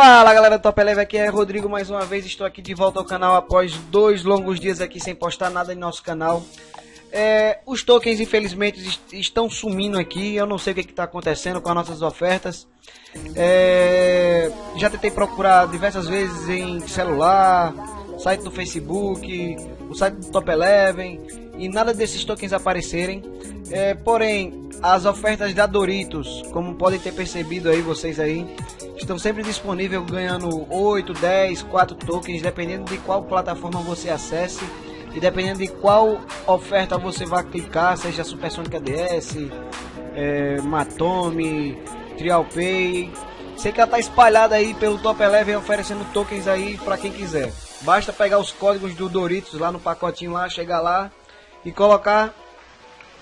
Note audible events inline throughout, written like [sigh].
Fala galera do Top Eleve, aqui é Rodrigo mais uma vez, estou aqui de volta ao canal após dois longos dias aqui sem postar nada em nosso canal. É, os tokens infelizmente est estão sumindo aqui, eu não sei o que está acontecendo com as nossas ofertas. É, já tentei procurar diversas vezes em celular, site do Facebook, o site do Top Eleven e nada desses tokens aparecerem. É, porém, as ofertas da Doritos, como podem ter percebido aí vocês aí, estão sempre disponíveis ganhando 8, 10, 4 tokens, dependendo de qual plataforma você acesse e dependendo de qual oferta você vai clicar, seja Supersonic ADS, é, Matome, Trialpay. Sei que ela tá espalhada aí pelo Top Eleven oferecendo tokens aí para quem quiser. Basta pegar os códigos do Doritos lá no pacotinho lá, chegar lá e colocar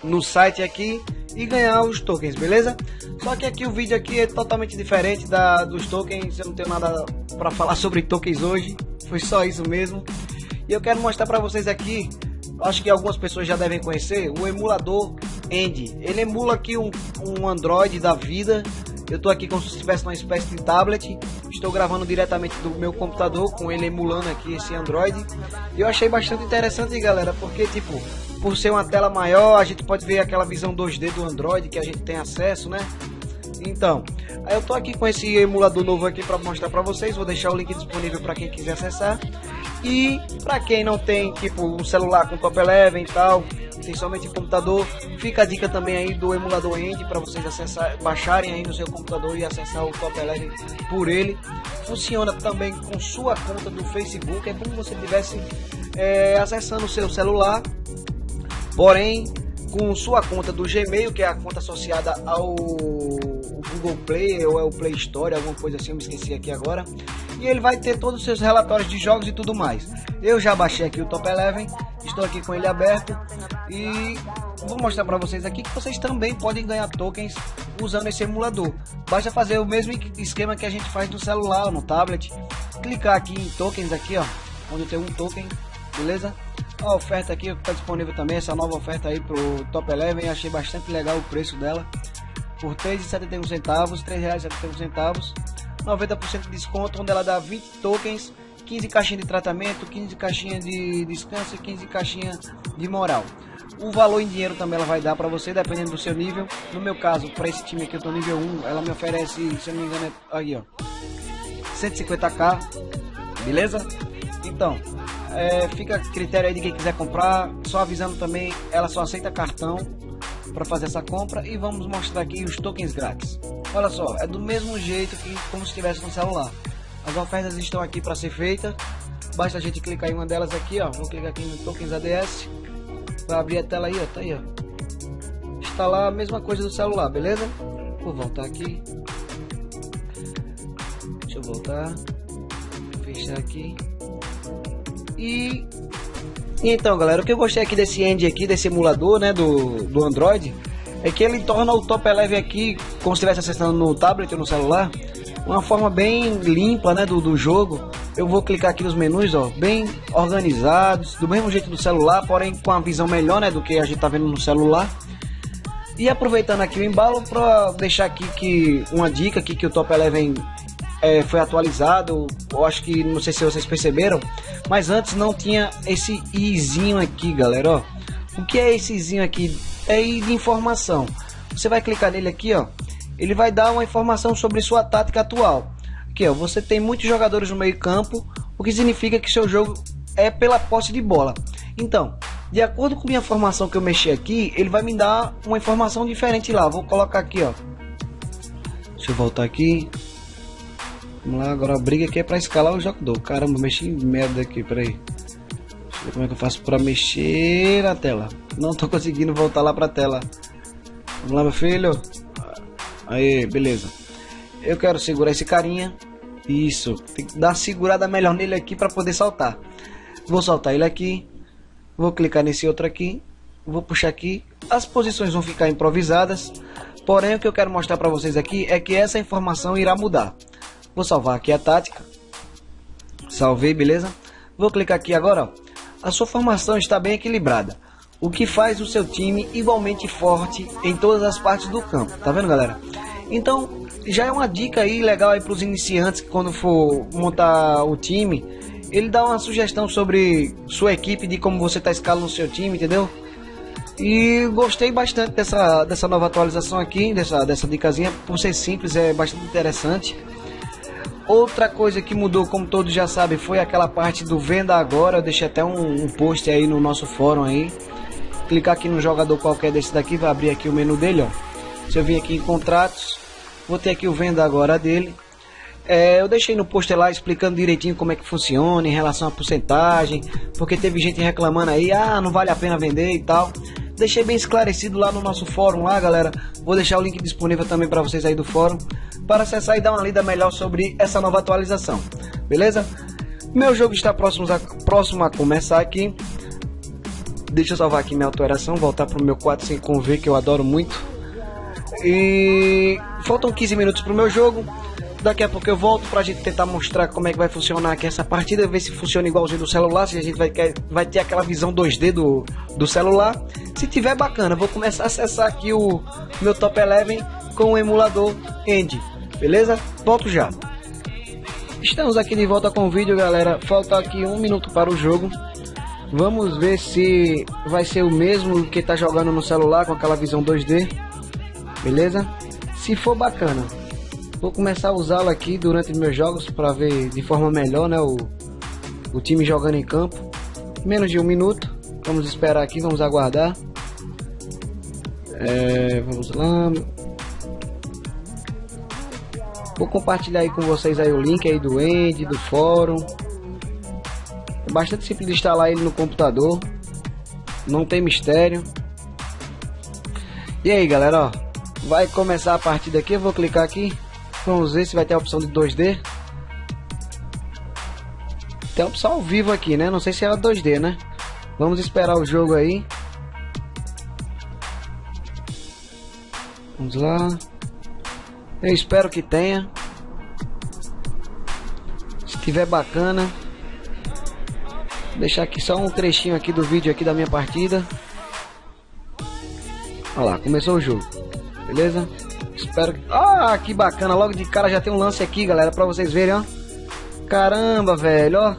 no site aqui e ganhar os tokens, beleza? Só que aqui o vídeo aqui é totalmente diferente da dos tokens, eu não tenho nada para falar [laughs] sobre tokens hoje, foi só isso mesmo. E eu quero mostrar para vocês aqui, acho que algumas pessoas já devem conhecer, o emulador End. Ele emula aqui um, um Android da vida. Eu estou aqui como se tivesse uma espécie de tablet. Estou gravando diretamente do meu computador com ele emulando aqui esse Android. E eu achei bastante interessante, galera, porque tipo, por ser uma tela maior, a gente pode ver aquela visão 2D do Android que a gente tem acesso, né? Então, eu tô aqui com esse emulador novo aqui para mostrar para vocês, vou deixar o link disponível para quem quiser acessar. E para quem não tem tipo um celular com Top Eleven e tal, tem somente computador, fica a dica também aí do emulador End para vocês acessar, baixarem aí no seu computador e acessar o Top Eleven por ele. Funciona também com sua conta do Facebook, é como se você estivesse é, acessando o seu celular Porém, com sua conta do Gmail, que é a conta associada ao Google Play ou é o Play Store, alguma coisa assim, eu me esqueci aqui agora. E ele vai ter todos os seus relatórios de jogos e tudo mais. Eu já baixei aqui o Top Eleven, estou aqui com ele aberto e vou mostrar para vocês aqui que vocês também podem ganhar tokens usando esse emulador. Basta fazer o mesmo esquema que a gente faz no celular, no tablet. Clicar aqui em tokens aqui, ó, onde tem um token, beleza? A oferta aqui está disponível também, essa nova oferta aí pro Top Eleven, achei bastante legal o preço dela. Por R$ 3,71 centavos, R$ 3,71 centavos, 90% de desconto, onde ela dá 20 tokens, 15 caixinhas de tratamento, 15 caixinhas de descanso e 15 caixinhas de moral. O valor em dinheiro também ela vai dar para você, dependendo do seu nível. No meu caso, para esse time aqui eu tô nível 1, ela me oferece, se eu não me engano, é, aí ó, 150k, beleza? Então, é, fica critério aí de quem quiser comprar. Só avisando também, ela só aceita cartão para fazer essa compra. E vamos mostrar aqui os tokens grátis. Olha só, é do mesmo jeito que como se estivesse no celular. As ofertas estão aqui para ser feitas. Basta a gente clicar em uma delas aqui, ó. Vou clicar aqui no tokens ADS. Vai abrir a tela aí, ó. Tá aí, ó. Lá a mesma coisa do celular, beleza? Vou voltar aqui. Deixa eu voltar. Fechar aqui. E então, galera, o que eu gostei aqui desse end aqui, desse emulador, né, do, do Android, é que ele torna o Top Eleven aqui, como se estivesse acessando no tablet ou no celular, uma forma bem limpa, né, do, do jogo. Eu vou clicar aqui nos menus, ó, bem organizados, do mesmo jeito do celular, porém com a visão melhor, né, do que a gente tá vendo no celular. E aproveitando aqui o embalo para deixar aqui que uma dica aqui que o Top Eleven é, foi atualizado, eu acho que não sei se vocês perceberam, mas antes não tinha esse izinho aqui, galera, ó. O que é esse izinho aqui? É i de informação. Você vai clicar nele aqui, ó. Ele vai dar uma informação sobre sua tática atual. Aqui, ó, você tem muitos jogadores no meio-campo, o que significa que seu jogo é pela posse de bola. Então, de acordo com minha formação que eu mexi aqui, ele vai me dar uma informação diferente lá. Vou colocar aqui, ó. Deixa eu voltar aqui. Vamos lá, agora a briga aqui é pra escalar o jogador. Caramba, mexi em merda aqui, peraí. Deixa eu ver como é que eu faço pra mexer na tela. Não tô [laughs] conseguindo voltar lá pra tela. Vamos lá, meu filho. Aí, beleza. Eu quero segurar esse carinha. Isso, tem que dar uma segurada melhor nele aqui para poder saltar. Vou soltar ele aqui. Vou clicar nesse outro aqui. Vou puxar aqui. As posições vão ficar improvisadas. Porém, o que eu quero mostrar para vocês aqui é que essa informação irá mudar. Vou salvar aqui a tática. Salvei, beleza? Vou clicar aqui agora. Ó. A sua formação está bem equilibrada. O que faz o seu time igualmente forte em todas as partes do campo. Tá vendo, galera? Então, já é uma dica aí legal aí para os iniciantes que quando for montar o time, ele dá uma sugestão sobre sua equipe, de como você tá escalando o seu time, entendeu? E gostei bastante dessa, dessa nova atualização aqui, dessa, dessa dicasinha, por ser simples, é bastante interessante. Outra coisa que mudou, como todos já sabem, foi aquela parte do venda agora. Eu deixei até um, um post aí no nosso fórum aí. Clicar aqui no jogador qualquer desse daqui, vai abrir aqui o menu dele, ó. Se eu vir aqui em contratos, vou ter aqui o venda agora dele. É, eu deixei no post lá explicando direitinho como é que funciona em relação à porcentagem, porque teve gente reclamando aí, ah, não vale a pena vender e tal. Deixei bem esclarecido lá no nosso fórum lá, galera. Vou deixar o link disponível também para vocês aí do fórum para acessar e dar uma lida melhor sobre essa nova atualização. Beleza? Meu jogo está próximo a, próximo a começar aqui. Deixa eu salvar aqui minha alteração, voltar para o meu 4 sem conver que eu adoro muito. E faltam 15 minutos para o meu jogo. Daqui a pouco eu volto pra gente tentar mostrar como é que vai funcionar aqui essa partida, ver se funciona igualzinho do celular, se a gente vai, vai ter aquela visão 2D do, do celular. Se tiver bacana, vou começar a acessar aqui o meu Top 11 com o emulador End, beleza? Volto já. Estamos aqui de volta com o vídeo, galera. Falta aqui um minuto para o jogo. Vamos ver se vai ser o mesmo que tá jogando no celular com aquela visão 2D. Beleza? Se for bacana, Vou começar a usá-lo aqui durante meus jogos para ver de forma melhor né, o, o time jogando em campo. Menos de um minuto. Vamos esperar aqui, vamos aguardar. É, vamos lá. Vou compartilhar aí com vocês aí o link aí do End, do fórum. É bastante simples de instalar ele no computador. Não tem mistério. E aí galera, ó, vai começar a partida aqui, eu vou clicar aqui Vamos ver se vai ter a opção de 2D. Tem a opção ao vivo aqui, né? Não sei se é 2D, né? Vamos esperar o jogo aí. Vamos lá. Eu espero que tenha. Se tiver bacana. Vou deixar aqui só um trechinho aqui do vídeo aqui da minha partida. Olha lá, começou o jogo. Beleza? Espero que... Ah, que bacana. Logo de cara já tem um lance aqui, galera, pra vocês verem, ó. Caramba, velho, ó.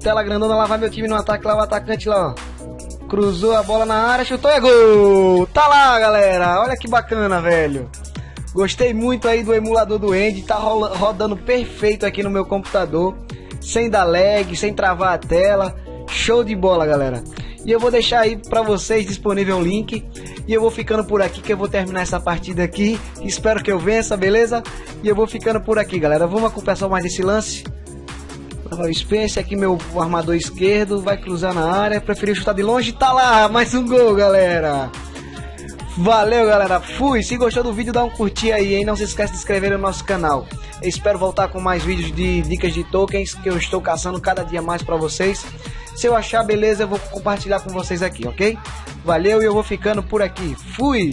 Tela grandona, lá vai meu time no ataque, lá o atacante lá, ó. Cruzou a bola na área, chutou e é gol! Tá lá, galera. Olha que bacana, velho. Gostei muito aí do emulador do End, tá rodando perfeito aqui no meu computador, sem dar lag, sem travar a tela. Show de bola, galera. E eu vou deixar aí para vocês disponível o link. E eu vou ficando por aqui que eu vou terminar essa partida aqui. Espero que eu vença, beleza? E eu vou ficando por aqui, galera. Vamos acompanhar mais esse lance. O Spence aqui, meu armador esquerdo, vai cruzar na área. Preferiu chutar de longe. Tá lá, mais um gol, galera. Valeu, galera. Fui. Se gostou do vídeo, dá um curtir aí, hein? Não se esqueça de se inscrever no nosso canal. Eu espero voltar com mais vídeos de dicas de tokens que eu estou caçando cada dia mais para vocês. Se eu achar beleza, eu vou compartilhar com vocês aqui, ok? Valeu e eu vou ficando por aqui. Fui!